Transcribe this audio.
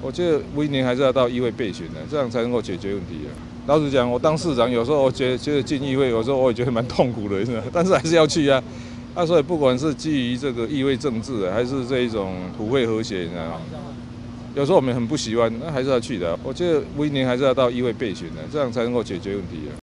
我觉得威宁还是要到议会备询的，这样才能够解决问题啊。老实讲，我当市长有时候我觉得觉得进议会，有时候我也觉得蛮痛苦的，但是还是要去啊。啊，所以不管是基于这个议会政治，还是这一种普惠和谐，你知道吗？有时候我们很不喜欢，那还是要去的。我觉得威宁还是要到议会备询的，这样才能够解决问题啊。